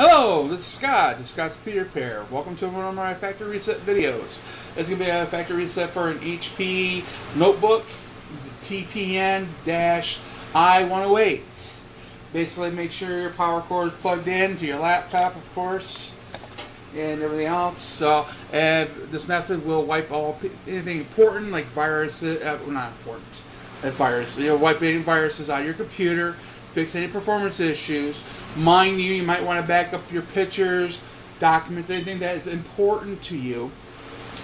Hello, this is Scott, Scott's Peter Pair. Welcome to one of my factory reset videos. It's going to be a factory reset for an HP notebook, TPN-I108. Basically, make sure your power cord is plugged in to your laptop, of course, and everything else. So, uh, this method will wipe all anything important like viruses, uh, well, not important, uh, virus. You'll wipe any viruses out of your computer fix any performance issues. Mind you, you might want to back up your pictures, documents, anything that is important to you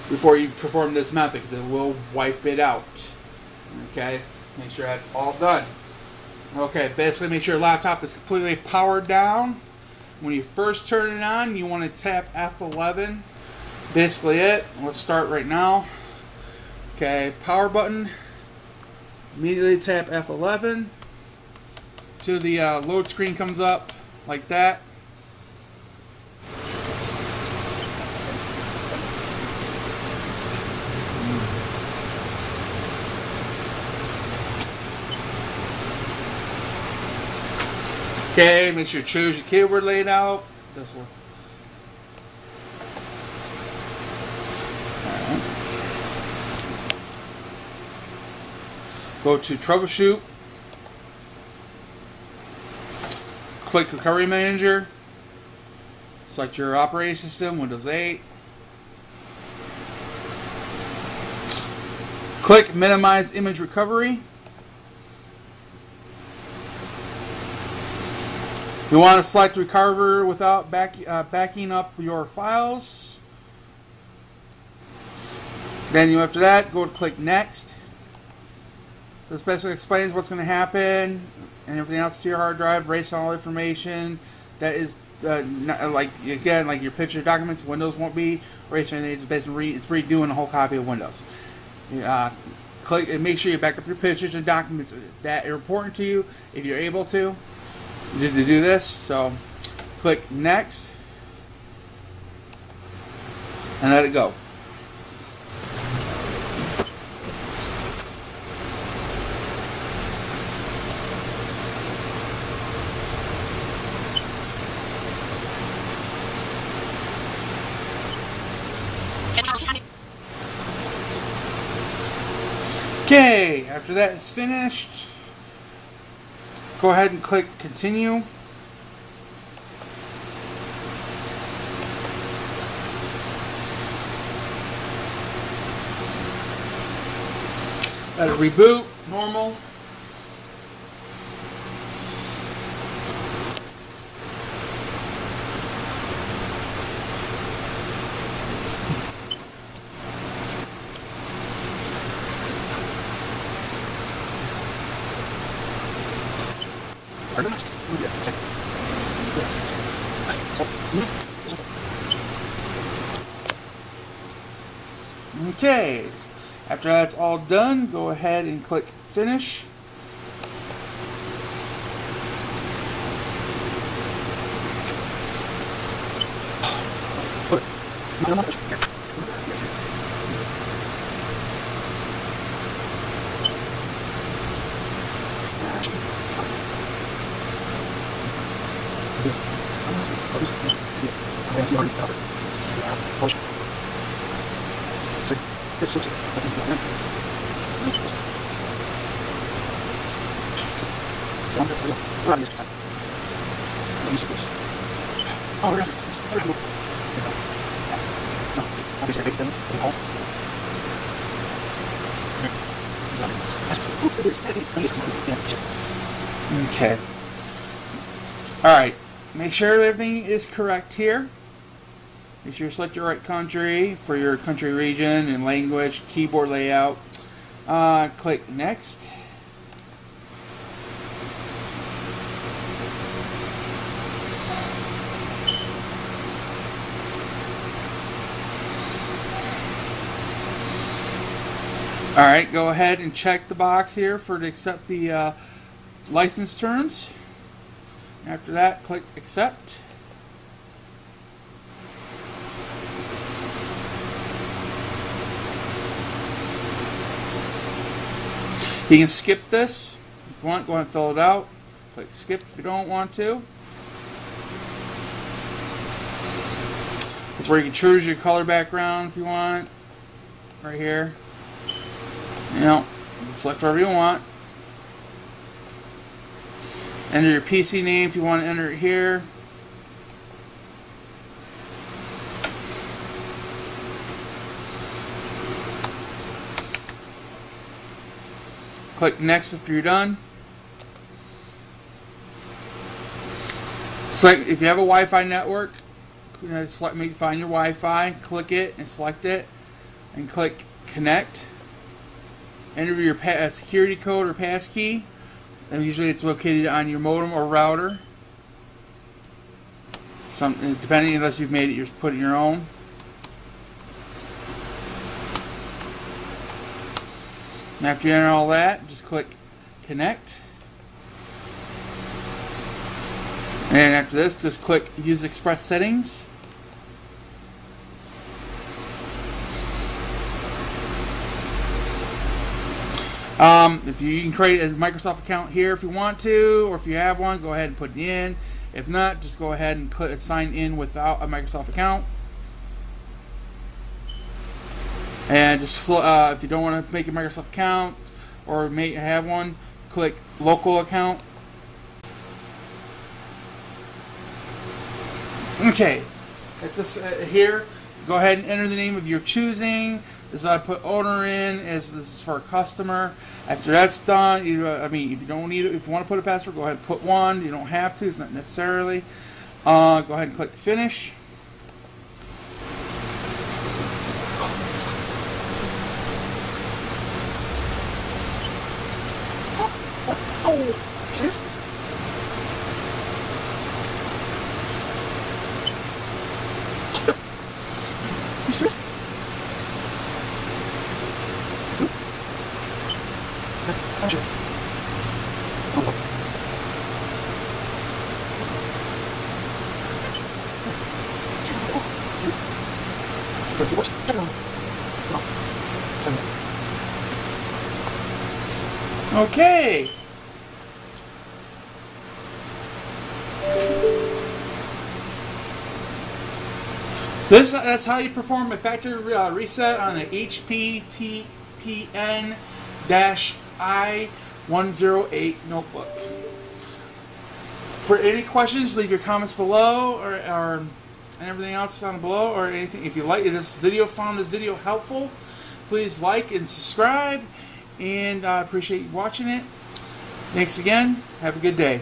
before you perform this method because it will wipe it out. Okay, make sure that's all done. Okay, basically make sure your laptop is completely powered down. When you first turn it on, you want to tap F11. Basically it. Let's start right now. Okay, power button. Immediately tap F11 till the uh, load screen comes up like that. Okay, make sure you choose your keyboard layout. This one. Go to troubleshoot. Click Recovery Manager, select your operating system, Windows 8. Click Minimize Image Recovery. You want to select Recover without back, uh, backing up your files. Then you after that, go to click Next. This basically explains what's going to happen and everything else to your hard drive, erase all information that is uh, not, like again like your picture documents. Windows won't be erased or anything. It's basically re, it's redoing the whole copy of Windows. Uh, click and make sure you back up your pictures and documents that are important to you if you're able to to, to do this. So click next and let it go. Okay, after that is finished, go ahead and click continue. Let it reboot, normal. Okay, after that's all done, go ahead and click Finish. Okay. Alright. Make sure everything is correct here. Make sure you select your right country for your country region and language, keyboard layout. Uh, click Next. Alright, go ahead and check the box here for to accept the uh, license terms. After that, click Accept. You can skip this. If you want, go and fill it out. Click Skip if you don't want to. It's where you can choose your color background if you want. Right here. You know, select whatever you want. Enter your PC name if you want to enter it here. Click next after you're done. Select if you have a Wi-Fi network, select me find your Wi-Fi, click it and select it, and click connect. Enter your pa- uh, security code or passkey, and usually it's located on your modem or router. Some depending unless you've made it, you're putting your own. After you enter all that, just click connect. And after this, just click use express settings. Um, if you, you can create a Microsoft account here if you want to, or if you have one, go ahead and put it in. If not, just go ahead and click sign in without a Microsoft account. And just uh, if you don't want to make a Microsoft account or may have one, click local account. Okay, it's just uh, here. Go ahead and enter the name of your choosing. Is I put owner in as this is for a customer. After that's done, you I mean, if you don't need it, if you want to put a password, go ahead and put one. You don't have to. It's not necessarily. Uh, go ahead and click finish. Okay. This that's how you perform a factory uh, reset on a HP TPN-I108 notebook. For any questions, leave your comments below, or, or and everything else down below, or anything. If you like this video, found this video helpful, please like and subscribe, and I appreciate you watching it. Thanks again. Have a good day.